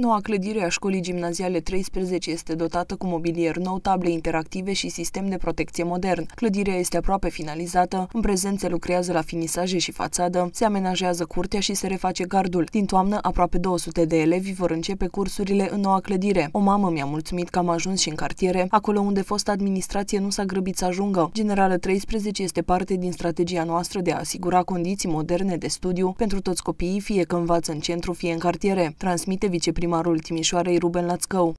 Noua clădire a școlii gimnaziale 13 este dotată cu mobilier nou, table interactive și sistem de protecție modern. Clădirea este aproape finalizată, în prezent se lucrează la finisaje și fațadă, se amenajează curtea și se reface gardul. Din toamnă, aproape 200 de elevi vor începe cursurile în noua clădire. O mamă mi-a mulțumit că am ajuns și în cartiere, acolo unde fost administrație nu s-a grăbit să ajungă. Generală 13 este parte din strategia noastră de a asigura condiții moderne de studiu pentru toți copiii, fie că învață în centru, fie în cartiere, transmite viceprimul primarul Timișoarei Ruben Lațcău.